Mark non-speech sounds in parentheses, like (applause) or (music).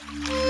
Bye. (laughs)